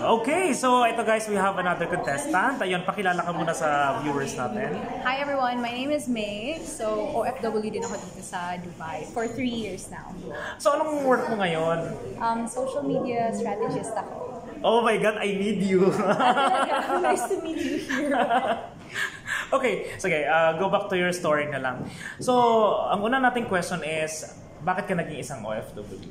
Okay, so ito guys, we have another contestant. Ayun, pakilala ka muna sa viewers natin. Hi everyone, my name is May. So, OFW din ako dito sa Dubai for three years now. So, anong work mo ngayon? Um, social media strategist ako. Oh my God, I need you. nice to meet you here. okay, sige, uh, go back to your story na lang. So, ang una nating question is, bakit ka naging isang OFW?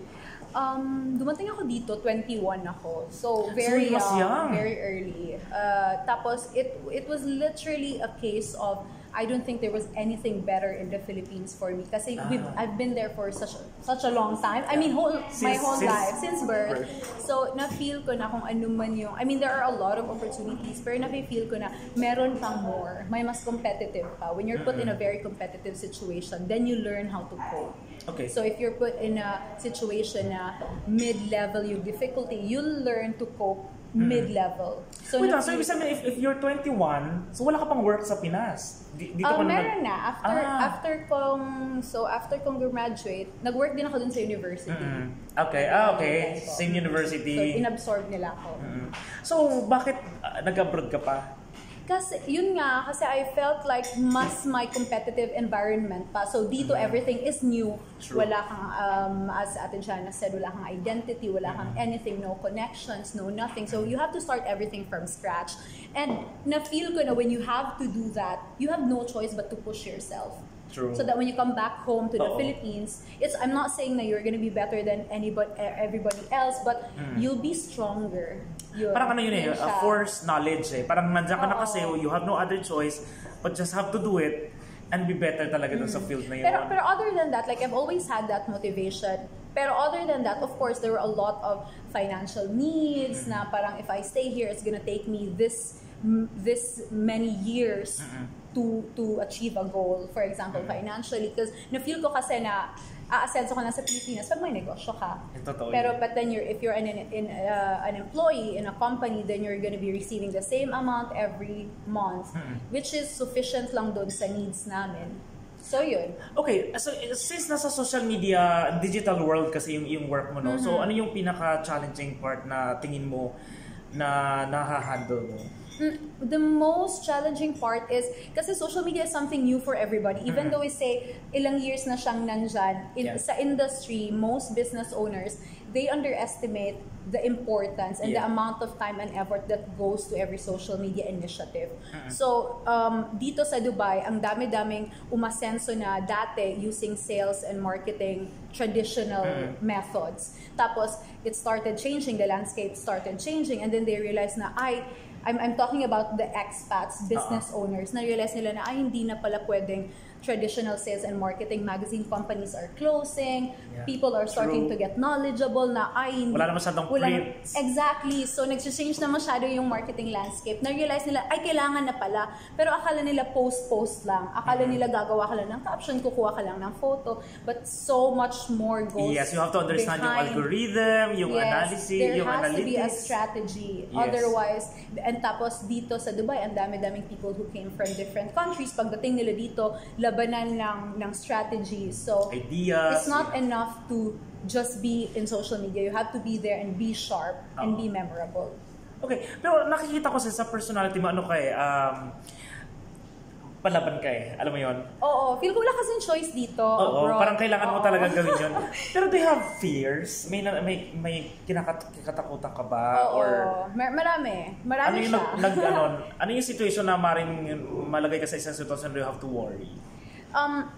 Um, dumating ako dito, 21 ako. So, very So, young, young. very early. Uh, tapos, it it was literally a case of I don't think there was anything better in the Philippines for me because Ah. I've been there for such such a long time. I mean, whole, my whole since life, since birth. birth. So, na-feel ko na kung ano man yung, I mean, there are a lot of opportunities, pero na-feel ko na meron pang more. May mas competitive pa. When you're put in a very competitive situation, then you learn how to cope. Okay. So if you're put in a situation na mid-level yung difficulty, you'll learn to cope mid-level. So, Wait so ibig sabihin, if, if you're 21, so wala ka pang work sa Pinas? Di- Dito Ah, ka na meron na. After, Ah. after kong, so after kong graduate, nag-work din ako dun sa university. Mm. Okay, ah, okay. So, Same So, university. inabsorb nila ako. Mm. So, bakit uh, nag-abroad ka pa? Kasi, yun nga, kasi I felt like mas my competitive environment pa. So, dito everything is new. True. Wala kang, um, as Ate Jana said, wala kang identity, wala kang anything, no connections, no nothing. So, you have to start everything from scratch. And na-feel ko na when you have to do that, you have no choice but to push yourself. True. So that when you come back home to the Oo. Philippines, it's I'm not saying that you're gonna be better than anybody, everybody else, but you'll be stronger. Yun. Parang ano yun eh, siya. forced knowledge eh. Parang nandiyan ka na kasi, you have no other choice, but just have to do it and be better talaga dun sa field na yun. Pero, pero other than that, like I've always had that motivation. Pero other than that, of course, there were a lot of financial needs na parang if I stay here, it's gonna take me this m- this many years to to achieve a goal. For example, financially. Because na-feel ko kasi na aasenso ka na sa Pilipinas pag may negosyo ka. Eh, totoo Pero but then you're if you're an in, uh, an employee in a company, then you're gonna be receiving the same amount every month, which is sufficient lang doon sa needs namin. So yun. Okay, so eh, since nasa social media, digital world kasi yung, yung work mo, no? So Mm-hmm. ano yung pinaka-challenging part na tingin mo na nahahandle mo? The most challenging part is kasi social media is something new for everybody. Even though we say ilang years na siyang nandyan, in, Yeah. sa industry, most business owners, they underestimate the importance and the Yeah. amount of time and effort that goes to every social media initiative. So, um, dito sa Dubai, ang dami-daming umasenso na dati using sales and marketing traditional methods. Tapos, it started changing, the landscape started changing, and then they realized na, ay, I'm, I'm talking about the expats, business owners, na realize nila na, ay, hindi na pala pwedeng traditional sales and marketing magazine companies are closing, Yeah. people are starting True. to get knowledgeable na, ay, hindi. Wala na masyadong wala- prints. Exactly. So, nag-change na masyado yung marketing landscape. Na-realize nila, ay, kailangan na pala. Pero akala nila post-post lang. Akala Mm-hmm. nila gagawa ka lang ng caption, kukuha ka lang ng photo. But so much more goes Yes, you have to understand yung behind. algorithm, yung Yes, analysis, there yung has to be a analytics. strategy. Yes. Otherwise, and tapos dito sa Dubai, ang dami-daming people who came from different countries. Pagdating nila dito, labanan ng, ng strategy. So, Ideas. it's not enough to just be in social media. You have to be there and be sharp and be memorable. Okay, pero nakikita ko sa, sa personality mo, ano ka eh, um, palaban ka eh. Alam mo yon Oo, feel ko wala kasing choice dito. Oo, abroad. parang kailangan mo Oo. talaga gawin yun. Pero do you have fears? May, na- may, may kinakat- kinakatakutan ka ba? Oo, Or Mar- marami. ano Marami yung siya. nag, nag ano, ano yung situation na maring malagay ka sa isang sitwasyon where you have to worry? Um,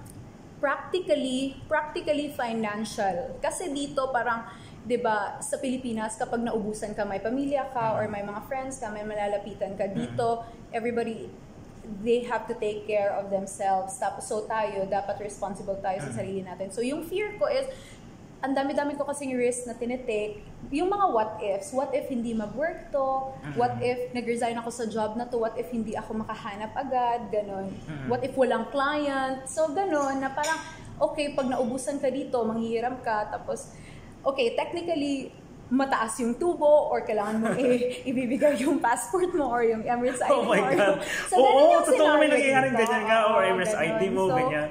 practically, practically financial. Kasi dito parang, 'di ba, sa Pilipinas kapag naubusan ka, may pamilya ka or may mga friends ka, may malalapitan ka dito, everybody they have to take care of themselves. Tapos so tayo, dapat responsible tayo sa sarili natin. So yung fear ko is ang dami-dami ko kasing risk na tinitake. Yung mga what ifs. What if hindi mag-work to? What if nag-resign ako sa job na to? What if hindi ako makahanap agad? Ganon. What if walang client? So, ganon na parang, okay, pag naubusan ka dito, manghihiram ka, tapos, okay, technically, mataas yung tubo or kailangan mo i- ibibigay yung passport mo or yung Emirates ID Oh my mo. God. yung- So, Oo, ganun yung totoo, may dito. ganyan nga, or Emirates. ID mo, So, ganyan.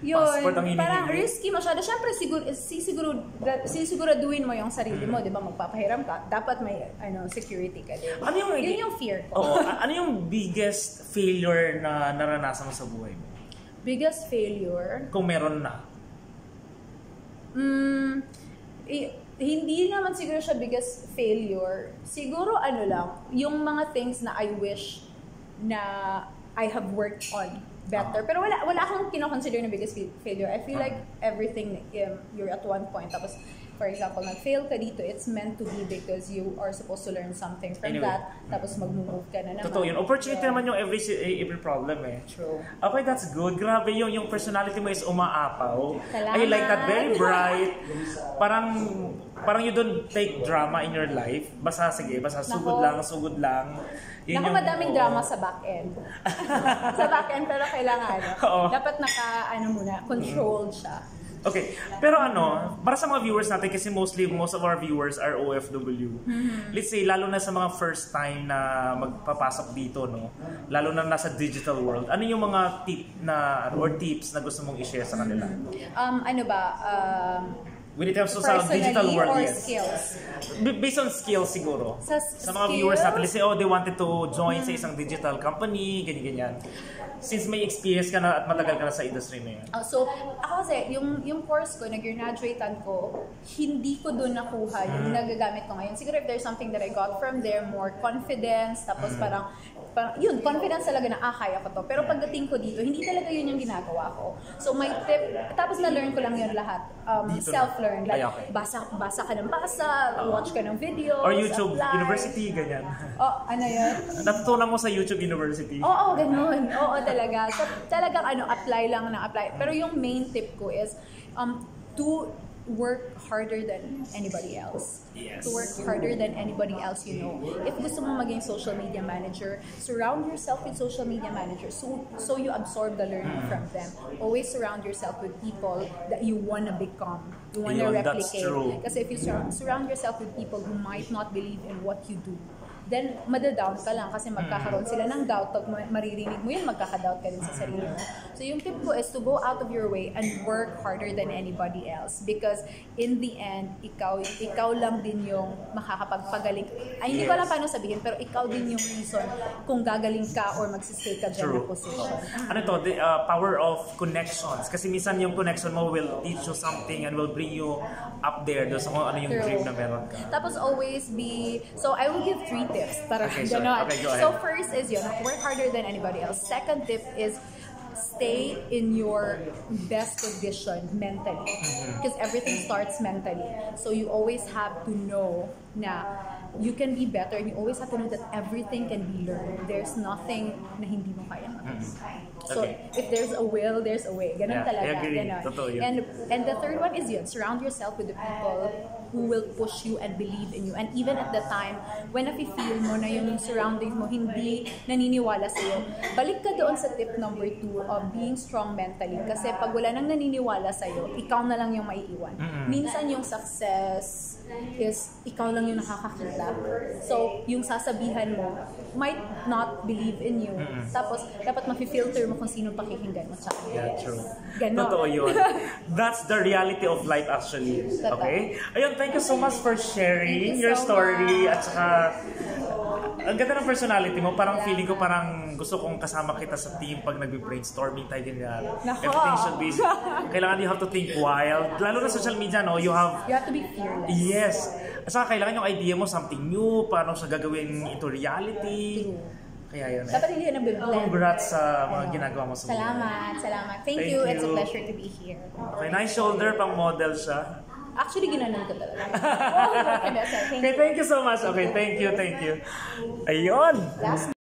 Yun, passport ang hinihingi. parang risky masyado. Siyempre, siguro, sisiguro, sisiguraduhin mo yung sarili Mm. mo, di ba? Magpapahiram ka. Dapat may ano, security ka din. Ano yung- Yun yung fear ko. Oo, ano yung biggest failure na naranasan mo sa buhay mo? Biggest failure? Kung meron na. Mm, i- hindi naman siguro siya biggest failure. Siguro ano lang, yung mga things na I wish na I have worked on better. Ah. Pero wala wala akong kinoconsider na biggest fa- failure. I feel Ah. like everything um, you're at one point tapos for example, nag-fail ka dito, it's meant to be because you are supposed to learn something from Anyway. that. Tapos mag-move ka na naman. Totoo yun. Opportunity Yeah. naman yung every, eh, every problem eh. True. Okay, that's good. Grabe yung yung personality mo is umaapaw. Salamat. I like that. Very bright. Parang parang you don't take drama in your life. Basta sige, basta Nako. sugod lang, sugod lang. Yun Naku, yung- madaming oo. drama sa back end. sa back end, pero kailangan, Oo. dapat naka, ano muna, controlled siya. Okay. Pero ano, para sa mga viewers natin, kasi mostly, most of our viewers are OFW. Mm-hmm. Let's say, lalo na sa mga first time na magpapasok dito, no? Lalo na nasa digital world. Ano yung mga tip na, or tips na gusto mong i-share sa kanila? Um, ano ba, um, When it comes to sa digital world, or yes. skills? Based on skills siguro. Sa Sa mga viewers natin, let's say, oh, they wanted to join sa isang digital company, ganyan-ganyan. Since may experience ka na at matagal ka na sa industry na yun. Uh, so, ako kasi, yung, yung course ko, nag-graduatean ko, hindi ko doon nakuha yung Mm. nagagamit ko ngayon. Siguro if there's something that I got from there, more confidence, tapos Mm. parang, parang, yun, confidence talaga na, ah, kaya ko to. Pero pagdating ko dito, hindi talaga yun yung ginagawa ko. So, my tip, tapos na-learn ko lang yun lahat. Um, Dito self-learn. Like, Ay, okay. basa, basa ka ng basa, watch ka ng videos, Or YouTube apply. University, ganyan. Oh, ano yun? Natutunan mo sa YouTube University. Oo, ganun. Oo, talaga. So, talagang ano, apply lang na apply. Pero yung main tip ko is um, to work harder than anybody else. Yes. To work harder than anybody else you know. If gusto mo maging social media manager, surround yourself with social media managers so, so you absorb the learning mm. from them. Always surround yourself with people that you wanna become. You wanna Ayun, replicate. Because if you sur- surround yourself with people who might not believe in what you do, then madadown ka lang kasi magkakaroon sila ng doubt pag ma- maririnig mo yun, magkakadoubt ka din sa sarili mo. So yung tip ko is to go out of your way and work harder than anybody else because in the end, ikaw ikaw lang din yung makakapagpagaling. Ay, hindi ko alam paano sabihin, pero ikaw din yung reason kung gagaling ka or magsistay ka dyan na position. Ano to, the uh, power of connections. Kasi minsan yung connection mo will teach you something and will bring you up there doon sa kung ano yung True. dream na meron ka. Tapos always be, so I will give three tips para Okay, sorry. ganon. Okay, go ahead. So first is yun, work harder than anybody else. Second tip is stay in your best condition mentally. Mm-hmm. Because everything starts mentally. So you always have to know na you can be better and you always have to know that everything can be learned. There's nothing na hindi mo kaya So Okay. if there's a will, there's a way. Ganun Yeah, talaga. agree. Ganon. Totoo yun. And and the third one is yun, surround yourself with the people who will push you and believe in you. And even at the time, when nafe-feel mo na yung surroundings mo hindi naniniwala sa'yo, balik ka doon sa tip number two of being strong mentally. Kasi pag wala nang naniniwala sa'yo, ikaw na lang yung maiiwan. Minsan yung success is ikaw lang yung nakakakita. So, yung sasabihan mo might not believe in you. Tapos, dapat mafe-filter mo kung sino pakikinggan mo. Tsaka, Yeah, true. Ganon. Totoo yun. That's the reality of life actually. Okay? Ayun, thank you so much for sharing you your so story much. at saka ang ganda ng personality mo. Parang feeling ko parang gusto kong kasama kita sa team pag nagbe-brainstorming tayo ganyan. Nako. Everything should be, kailangan you have to think wild. Lalo na social media, no? You have You have to be fearless. Yes. At saka kailangan yung idea mo something new, paano siya gagawin into reality. True. Kaya yun. eh. Dapat hindi ka nag-blend. Congrats sa mga ginagawa mo sa buhay. Salamat, salamat. Thank, Thank you. It's a you. pleasure to be here. Okay, nice shoulder, pang model siya. Actually, ginanon ko talaga. oh, thank Okay, you. thank you so much. Okay, thank you, thank you. Ayun. Last